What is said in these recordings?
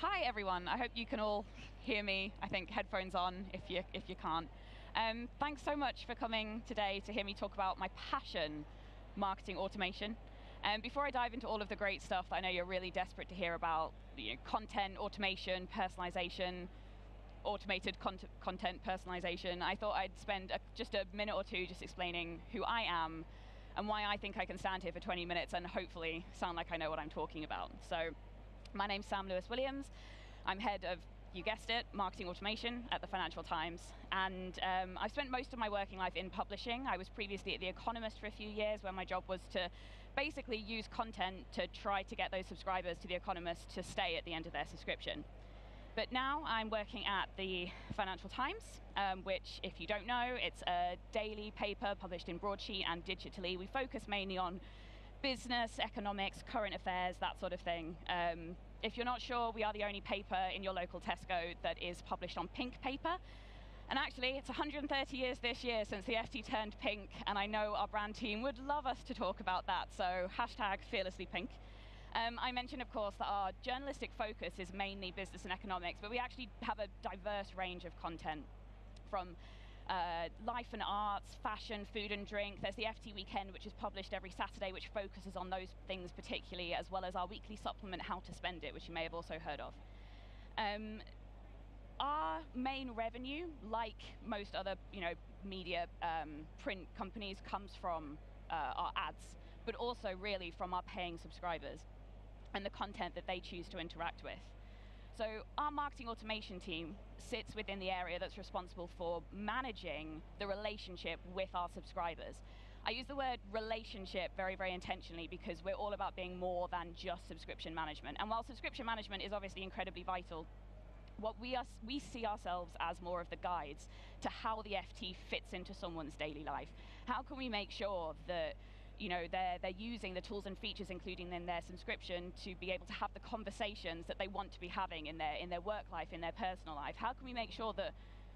hi everyone. I hope you can all hear me. I think headphones on if you if you can't. Um, thanks so much for coming today to hear me talk about my passion, marketing automation. And um, before I dive into all of the great stuff that I know you're really desperate to hear about, you know, content automation, personalization, automated content, personalization, I thought I'd spend a, just a minute or two just explaining who I am and why I think I can stand here for 20 minutes and hopefully sound like I know what I'm talking about. So, my name's Sam Lewis Williams. I'm head of you guessed it, marketing automation at the Financial Times. And um, I've spent most of my working life in publishing. I was previously at The Economist for a few years, where my job was to basically use content to try to get those subscribers to The Economist to stay at the end of their subscription. But now I'm working at the Financial Times, um, which, if you don't know, it's a daily paper published in broadsheet and digitally. We focus mainly on business, economics, current affairs, that sort of thing. Um, if you're not sure, we are the only paper in your local Tesco that is published on pink paper. And actually, it's 130 years this year since the FT turned pink, and I know our brand team would love us to talk about that, so hashtag fearlessly pink. Um, I mentioned, of course, that our journalistic focus is mainly business and economics, but we actually have a diverse range of content from uh, life and arts, fashion, food and drink. There's the FT Weekend, which is published every Saturday, which focuses on those things particularly, as well as our weekly supplement, How to Spend It, which you may have also heard of. Um, our main revenue, like most other you know, media um, print companies, comes from uh, our ads, but also really from our paying subscribers and the content that they choose to interact with. So our marketing automation team sits within the area that's responsible for managing the relationship with our subscribers. I use the word relationship very, very intentionally because we're all about being more than just subscription management. And while subscription management is obviously incredibly vital, what we, are, we see ourselves as more of the guides to how the FT fits into someone's daily life. How can we make sure that you know, they're, they're using the tools and features, including in their subscription, to be able to have the conversations that they want to be having in their, in their work life, in their personal life. How can we make sure that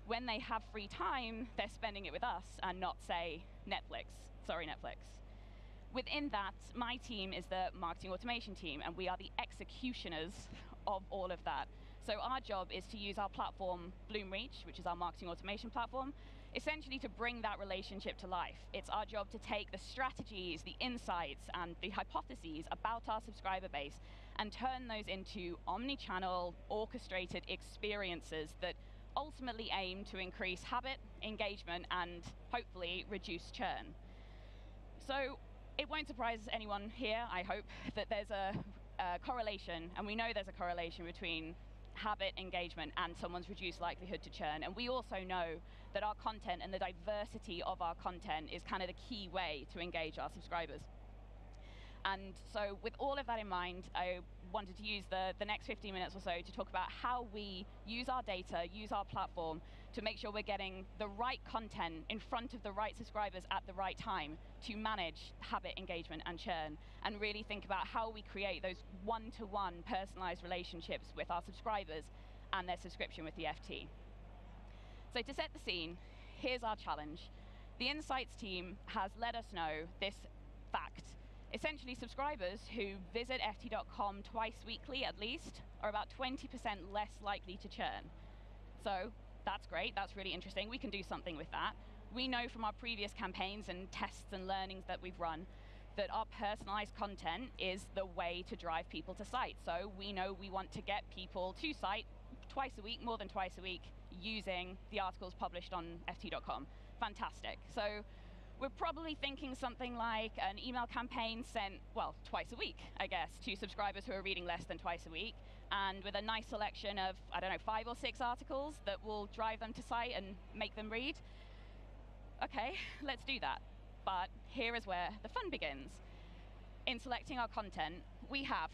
when they have free time, they're spending it with us and not, say, Netflix? Sorry, Netflix. Within that, my team is the marketing automation team, and we are the executioners of all of that. So our job is to use our platform, Bloomreach, which is our marketing automation platform, essentially to bring that relationship to life. It's our job to take the strategies, the insights, and the hypotheses about our subscriber base and turn those into omni-channel, orchestrated experiences that ultimately aim to increase habit, engagement, and hopefully reduce churn. So it won't surprise anyone here, I hope, that there's a, a correlation, and we know there's a correlation between habit engagement and someone's reduced likelihood to churn. And we also know that our content and the diversity of our content is kind of the key way to engage our subscribers. And so with all of that in mind, I wanted to use the, the next 15 minutes or so to talk about how we use our data, use our platform to make sure we're getting the right content in front of the right subscribers at the right time to manage habit engagement and churn, and really think about how we create those one-to-one -one personalized relationships with our subscribers and their subscription with the FT. So to set the scene, here's our challenge. The Insights team has let us know this fact Essentially, subscribers who visit FT.com twice weekly at least are about 20% less likely to churn. So that's great, that's really interesting. We can do something with that. We know from our previous campaigns and tests and learnings that we've run that our personalized content is the way to drive people to site. So we know we want to get people to site twice a week, more than twice a week, using the articles published on FT.com. Fantastic. So we're probably thinking something like an email campaign sent, well, twice a week, I guess, to subscribers who are reading less than twice a week, and with a nice selection of, I don't know, five or six articles that will drive them to site and make them read. Okay, let's do that. But here is where the fun begins. In selecting our content, we have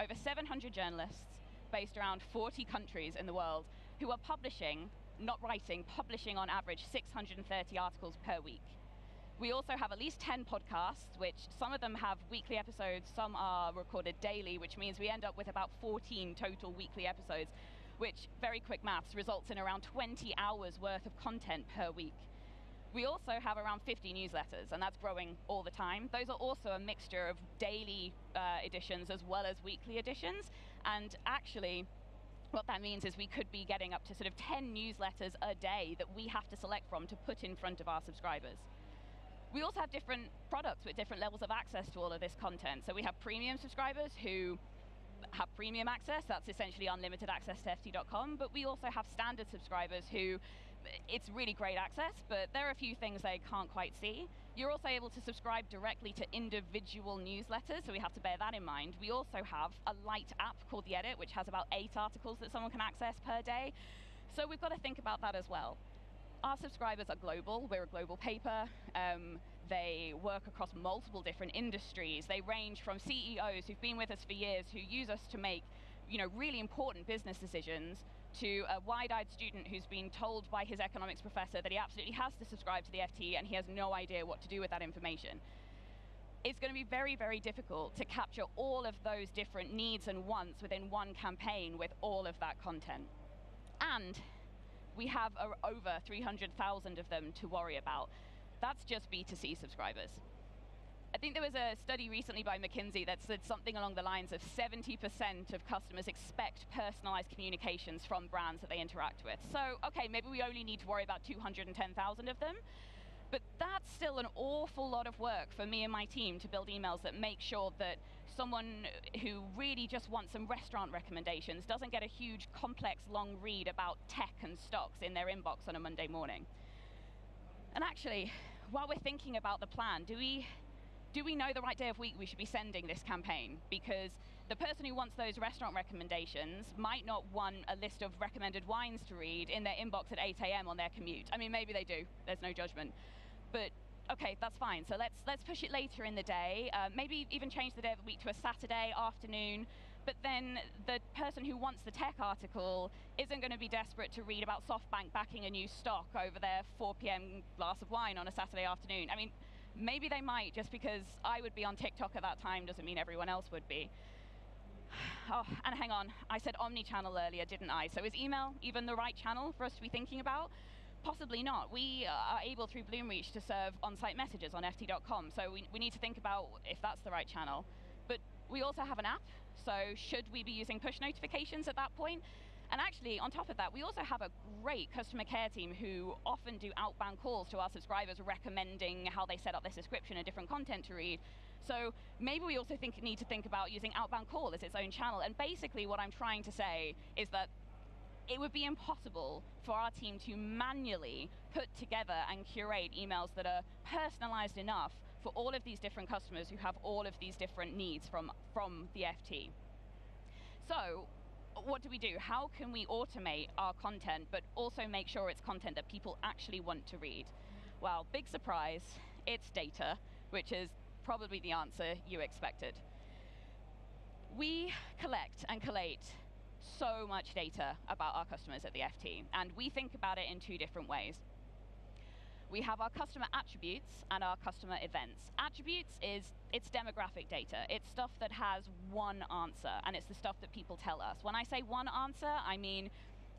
over 700 journalists based around 40 countries in the world who are publishing, not writing, publishing on average 630 articles per week. We also have at least 10 podcasts, which some of them have weekly episodes, some are recorded daily, which means we end up with about 14 total weekly episodes, which, very quick maths, results in around 20 hours worth of content per week. We also have around 50 newsletters, and that's growing all the time. Those are also a mixture of daily uh, editions as well as weekly editions. And actually, what that means is we could be getting up to sort of 10 newsletters a day that we have to select from to put in front of our subscribers. We also have different products with different levels of access to all of this content. So we have premium subscribers who have premium access, that's essentially unlimited access to FT.com, but we also have standard subscribers who it's really great access, but there are a few things they can't quite see. You're also able to subscribe directly to individual newsletters, so we have to bear that in mind. We also have a light app called The Edit, which has about eight articles that someone can access per day. So we've got to think about that as well. Our subscribers are global. We're a global paper. Um, they work across multiple different industries. They range from CEOs who've been with us for years, who use us to make you know, really important business decisions, to a wide-eyed student who's been told by his economics professor that he absolutely has to subscribe to the FT and he has no idea what to do with that information. It's going to be very, very difficult to capture all of those different needs and wants within one campaign with all of that content. And we have over 300,000 of them to worry about. That's just B2C subscribers. I think there was a study recently by McKinsey that said something along the lines of 70% of customers expect personalized communications from brands that they interact with. So, okay, maybe we only need to worry about 210,000 of them, but that's still an awful lot of work for me and my team to build emails that make sure that someone who really just wants some restaurant recommendations doesn't get a huge, complex, long read about tech and stocks in their inbox on a Monday morning. And actually, while we're thinking about the plan, do we do we know the right day of week we should be sending this campaign? Because the person who wants those restaurant recommendations might not want a list of recommended wines to read in their inbox at 8 a.m. on their commute. I mean, maybe they do. There's no judgment. But okay, that's fine. So let's let's push it later in the day. Uh, maybe even change the day of the week to a Saturday afternoon. But then the person who wants the tech article isn't going to be desperate to read about SoftBank backing a new stock over their 4 p.m. glass of wine on a Saturday afternoon. I mean, Maybe they might, just because I would be on TikTok at that time doesn't mean everyone else would be. Oh, and hang on, I said omni-channel earlier, didn't I? So is email even the right channel for us to be thinking about? Possibly not. We uh, are able through Bloomreach to serve on-site messages on ft.com, so we, we need to think about if that's the right channel. But we also have an app, so should we be using push notifications at that point? And actually, on top of that, we also have a great customer care team who often do outbound calls to our subscribers recommending how they set up their subscription and different content to read. So maybe we also think, need to think about using outbound call as its own channel. And basically what I'm trying to say is that it would be impossible for our team to manually put together and curate emails that are personalized enough for all of these different customers who have all of these different needs from, from the FT. So what do we do? How can we automate our content, but also make sure it's content that people actually want to read? Well, big surprise, it's data, which is probably the answer you expected. We collect and collate so much data about our customers at the FT, and we think about it in two different ways we have our customer attributes and our customer events. Attributes is it's demographic data. It's stuff that has one answer, and it's the stuff that people tell us. When I say one answer, I mean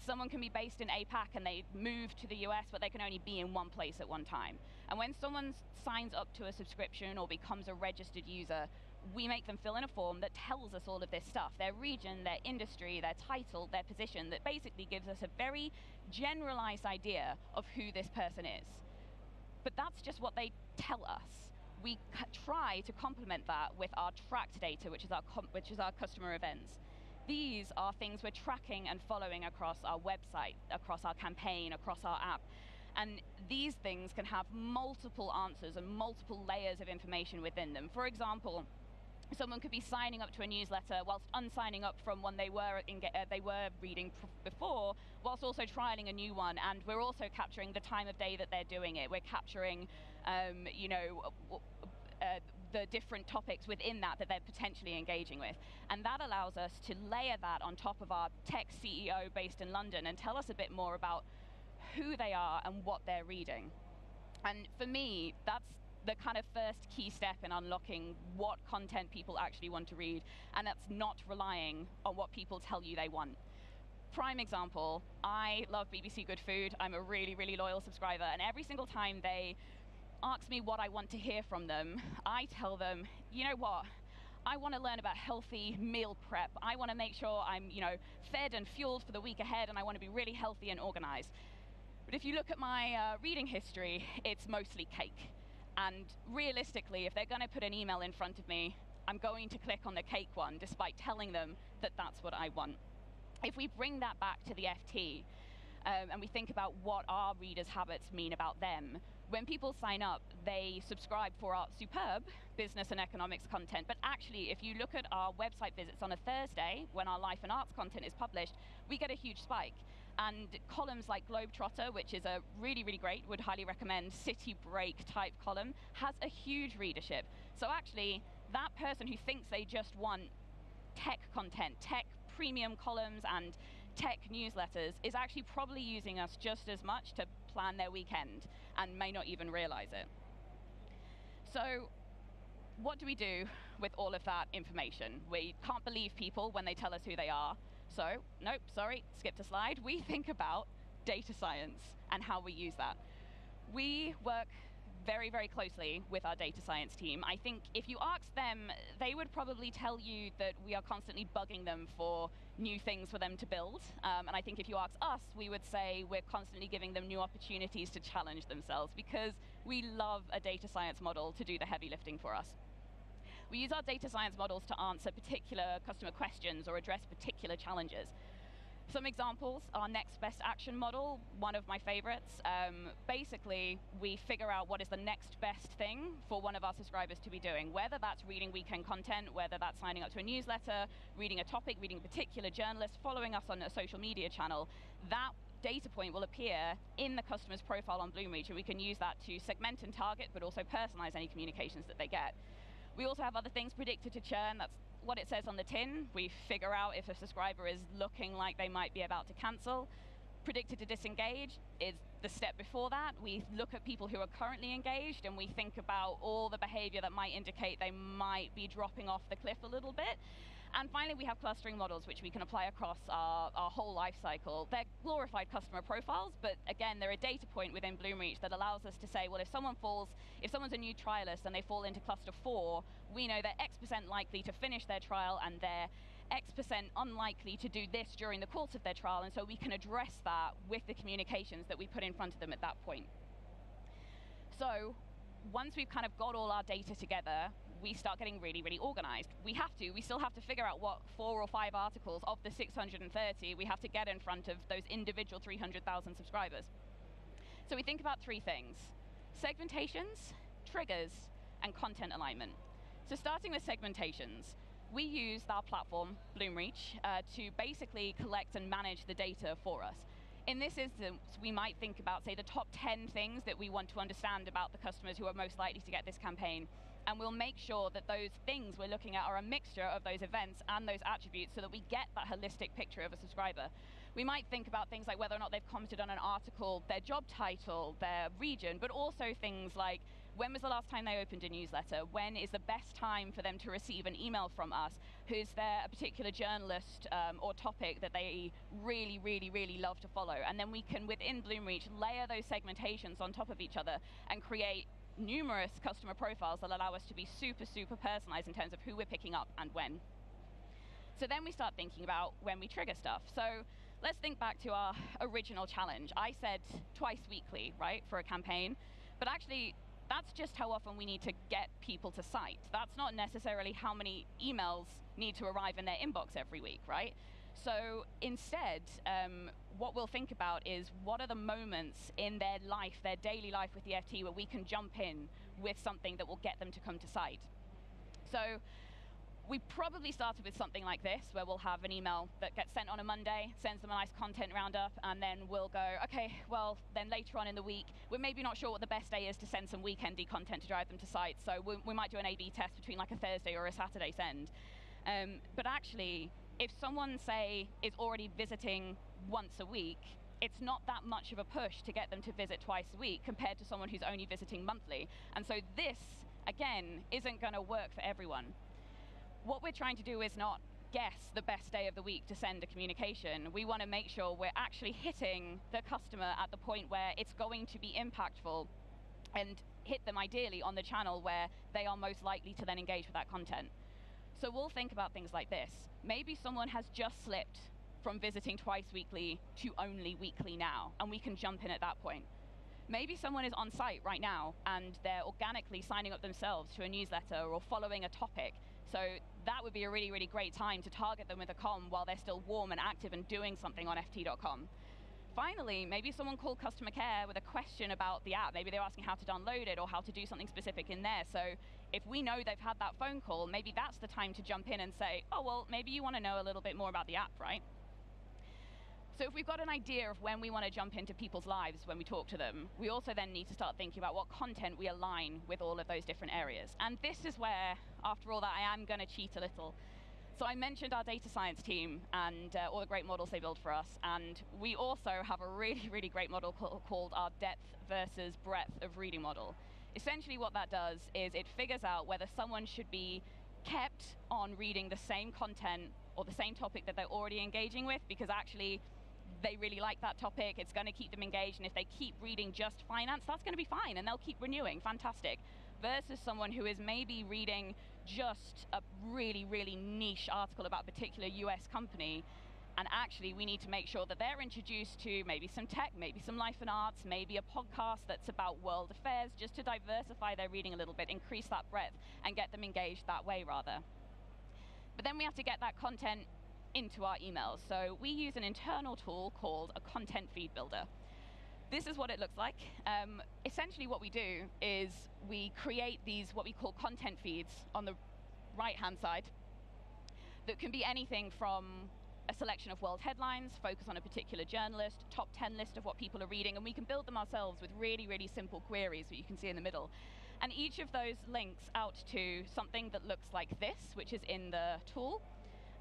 someone can be based in APAC and they move to the US, but they can only be in one place at one time. And when someone signs up to a subscription or becomes a registered user, we make them fill in a form that tells us all of this stuff their region, their industry, their title, their position that basically gives us a very generalized idea of who this person is but that's just what they tell us. We try to complement that with our tracked data, which is our, which is our customer events. These are things we're tracking and following across our website, across our campaign, across our app. And these things can have multiple answers and multiple layers of information within them. For example, someone could be signing up to a newsletter whilst unsigning up from one they were uh, they were reading before, whilst also trialing a new one. And we're also capturing the time of day that they're doing it. We're capturing, um, you know. Uh, the different topics within that that they're potentially engaging with. And that allows us to layer that on top of our tech CEO based in London and tell us a bit more about who they are and what they're reading. And for me, that's the kind of first key step in unlocking what content people actually want to read, and that's not relying on what people tell you they want. Prime example, I love BBC Good Food. I'm a really, really loyal subscriber, and every single time they ask me what I want to hear from them, I tell them, you know what? I want to learn about healthy meal prep. I want to make sure I'm, you know, fed and fueled for the week ahead, and I want to be really healthy and organized. But if you look at my uh, reading history, it's mostly cake. And realistically, if they're going to put an email in front of me, I'm going to click on the cake one, despite telling them that that's what I want. If we bring that back to the FT, um, and we think about what our readers' habits mean about them, when people sign up, they subscribe for our superb business and economics content. But actually, if you look at our website visits on a Thursday, when our life and arts content is published, we get a huge spike. And columns like Globetrotter, which is a really, really great, would highly recommend, city break type column, has a huge readership. So actually, that person who thinks they just want tech content, tech premium columns, and tech newsletters is actually probably using us just as much to plan their weekend and may not even realize it. So what do we do with all of that information? We can't believe people when they tell us who they are. So, nope, sorry, skipped a slide. We think about data science and how we use that. We work very, very closely with our data science team. I think if you ask them, they would probably tell you that we are constantly bugging them for new things for them to build. Um, and I think if you ask us, we would say we're constantly giving them new opportunities to challenge themselves because we love a data science model to do the heavy lifting for us. We use our data science models to answer particular customer questions or address particular challenges. Some examples, our next best action model, one of my favorites. Um, basically, we figure out what is the next best thing for one of our subscribers to be doing, whether that's reading weekend content, whether that's signing up to a newsletter, reading a topic, reading a particular journalist, following us on a social media channel. That data point will appear in the customer's profile on Bloomreach, and we can use that to segment and target, but also personalize any communications that they get. We also have other things predicted to churn. That's what it says on the tin. We figure out if a subscriber is looking like they might be about to cancel. Predicted to disengage is the step before that. We look at people who are currently engaged and we think about all the behavior that might indicate they might be dropping off the cliff a little bit. And finally, we have clustering models, which we can apply across our, our whole life cycle. They're glorified customer profiles, but again, they're a data point within Bloomreach that allows us to say, well, if someone falls, if someone's a new trialist and they fall into cluster four, we know they're X percent likely to finish their trial and they're X percent unlikely to do this during the course of their trial, and so we can address that with the communications that we put in front of them at that point. So once we've kind of got all our data together, we start getting really, really organized. We have to, we still have to figure out what four or five articles of the 630 we have to get in front of those individual 300,000 subscribers. So we think about three things, segmentations, triggers, and content alignment. So starting with segmentations, we use our platform, Bloomreach, uh, to basically collect and manage the data for us. In this instance, we might think about, say, the top 10 things that we want to understand about the customers who are most likely to get this campaign and we'll make sure that those things we're looking at are a mixture of those events and those attributes so that we get that holistic picture of a subscriber. We might think about things like whether or not they've commented on an article, their job title, their region, but also things like when was the last time they opened a newsletter? When is the best time for them to receive an email from us? Who's there a particular journalist um, or topic that they really, really, really love to follow? And then we can, within Bloomreach, layer those segmentations on top of each other and create numerous customer profiles that allow us to be super, super personalized in terms of who we're picking up and when. So then we start thinking about when we trigger stuff. So let's think back to our original challenge. I said twice weekly, right, for a campaign, but actually that's just how often we need to get people to site. That's not necessarily how many emails need to arrive in their inbox every week, right? So instead, um, what we'll think about is what are the moments in their life, their daily life with the FT, where we can jump in with something that will get them to come to site. So we probably started with something like this, where we'll have an email that gets sent on a Monday, sends them a nice content roundup, and then we'll go, okay, well, then later on in the week, we're maybe not sure what the best day is to send some weekendy content to drive them to site, so we, we might do an A-B test between like a Thursday or a Saturday send. Um, but actually, if someone, say, is already visiting once a week, it's not that much of a push to get them to visit twice a week compared to someone who's only visiting monthly. And so this, again, isn't going to work for everyone. What we're trying to do is not guess the best day of the week to send a communication. We want to make sure we're actually hitting the customer at the point where it's going to be impactful and hit them ideally on the channel where they are most likely to then engage with that content. So we'll think about things like this. Maybe someone has just slipped from visiting twice weekly to only weekly now, and we can jump in at that point. Maybe someone is on site right now and they're organically signing up themselves to a newsletter or following a topic. So that would be a really, really great time to target them with a com while they're still warm and active and doing something on FT.com. Finally, maybe someone called customer care with a question about the app. Maybe they're asking how to download it or how to do something specific in there. So if we know they've had that phone call, maybe that's the time to jump in and say, oh, well, maybe you want to know a little bit more about the app, right? So if we've got an idea of when we want to jump into people's lives when we talk to them, we also then need to start thinking about what content we align with all of those different areas. And this is where, after all that, I am going to cheat a little. So I mentioned our data science team and uh, all the great models they build for us, and we also have a really, really great model called our depth versus breadth of reading model. Essentially what that does is it figures out whether someone should be kept on reading the same content or the same topic that they're already engaging with, because actually they really like that topic, it's going to keep them engaged, and if they keep reading just finance, that's going to be fine, and they'll keep renewing, fantastic. Versus someone who is maybe reading just a really, really niche article about a particular US company, and actually we need to make sure that they're introduced to maybe some tech, maybe some life and arts, maybe a podcast that's about world affairs, just to diversify their reading a little bit, increase that breadth, and get them engaged that way rather. But then we have to get that content into our emails. So we use an internal tool called a content feed builder. This is what it looks like. Um, essentially what we do is we create these what we call content feeds on the right-hand side that can be anything from a selection of world headlines, focus on a particular journalist, top 10 list of what people are reading, and we can build them ourselves with really, really simple queries that you can see in the middle. And each of those links out to something that looks like this, which is in the tool,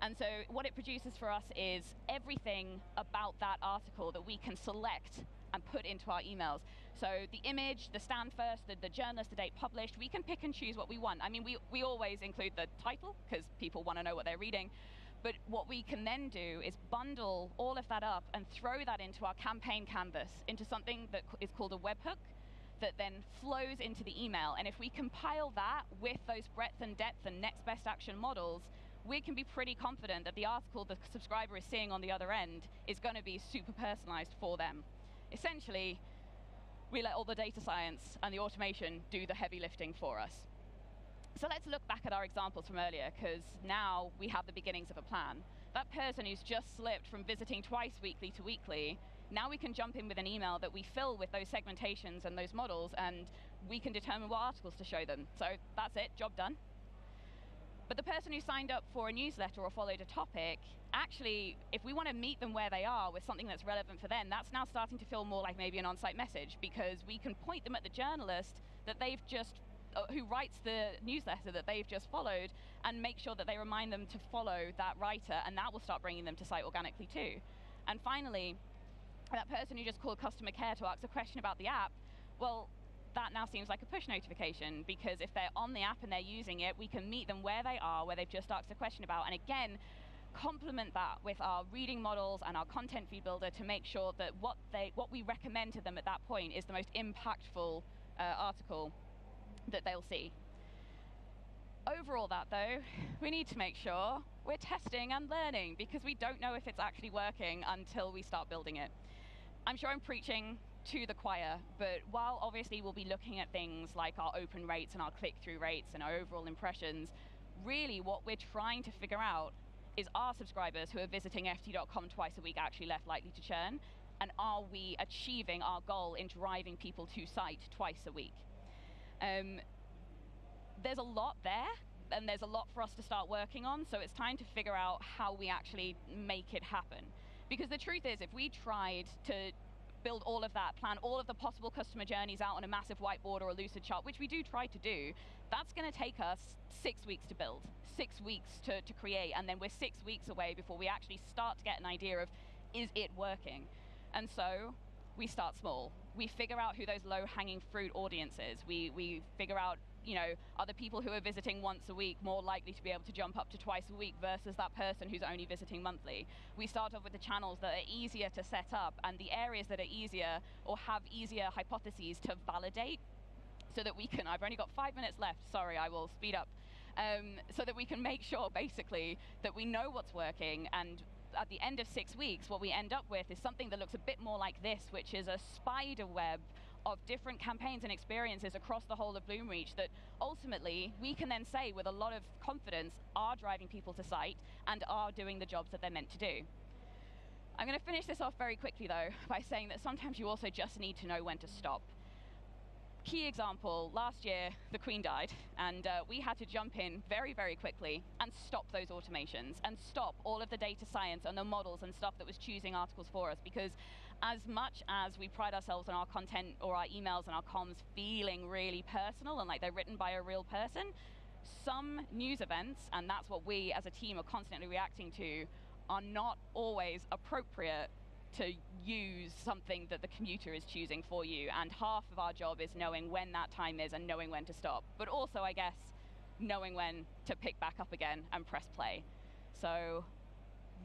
and so what it produces for us is everything about that article that we can select and put into our emails. So the image, the stand first, the, the journalist, the date published, we can pick and choose what we want. I mean, we, we always include the title because people want to know what they're reading. But what we can then do is bundle all of that up and throw that into our campaign canvas, into something that is called a webhook that then flows into the email. And if we compile that with those breadth and depth and next best action models, we can be pretty confident that the article the subscriber is seeing on the other end is going to be super personalized for them. Essentially, we let all the data science and the automation do the heavy lifting for us. So let's look back at our examples from earlier, because now we have the beginnings of a plan. That person who's just slipped from visiting twice weekly to weekly, now we can jump in with an email that we fill with those segmentations and those models, and we can determine what articles to show them. So that's it, job done. But the person who signed up for a newsletter or followed a topic, actually, if we want to meet them where they are with something that's relevant for them, that's now starting to feel more like maybe an on-site message because we can point them at the journalist that they've just uh, who writes the newsletter that they've just followed and make sure that they remind them to follow that writer and that will start bringing them to site organically too. And finally, that person who just called customer care to ask a question about the app, well, that now seems like a push notification because if they're on the app and they're using it, we can meet them where they are, where they've just asked a question about. And again, complement that with our reading models and our content feed builder to make sure that what they what we recommend to them at that point is the most impactful uh, article that they'll see. Overall that though, we need to make sure we're testing and learning because we don't know if it's actually working until we start building it. I'm sure I'm preaching to the choir, but while obviously we'll be looking at things like our open rates and our click-through rates and our overall impressions, really what we're trying to figure out is are subscribers who are visiting ft.com twice a week actually less likely to churn? And are we achieving our goal in driving people to site twice a week? Um, there's a lot there, and there's a lot for us to start working on, so it's time to figure out how we actually make it happen. Because the truth is, if we tried to build all of that, plan all of the possible customer journeys out on a massive whiteboard or a Lucidchart, which we do try to do, that's going to take us six weeks to build, six weeks to, to create, and then we're six weeks away before we actually start to get an idea of, is it working? And so we start small. We figure out who those low-hanging fruit audiences. We, we figure out you know, are the people who are visiting once a week more likely to be able to jump up to twice a week versus that person who's only visiting monthly? We start off with the channels that are easier to set up and the areas that are easier or have easier hypotheses to validate so that we can, I've only got five minutes left, sorry, I will speed up. um, so that we can make sure, basically, that we know what's working and at the end of six weeks, what we end up with is something that looks a bit more like this, which is a spider web of different campaigns and experiences across the whole of Bloomreach that ultimately we can then say with a lot of confidence are driving people to site and are doing the jobs that they're meant to do. I'm going to finish this off very quickly though by saying that sometimes you also just need to know when to stop key example, last year the Queen died, and uh, we had to jump in very, very quickly and stop those automations and stop all of the data science and the models and stuff that was choosing articles for us because as much as we pride ourselves on our content or our emails and our comms feeling really personal and like they're written by a real person, some news events, and that's what we as a team are constantly reacting to, are not always appropriate to use something that the commuter is choosing for you. And half of our job is knowing when that time is and knowing when to stop. But also, I guess, knowing when to pick back up again and press play. So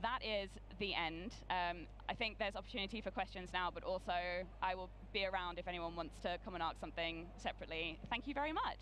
that is the end. Um, I think there's opportunity for questions now, but also I will be around if anyone wants to come and ask something separately. Thank you very much.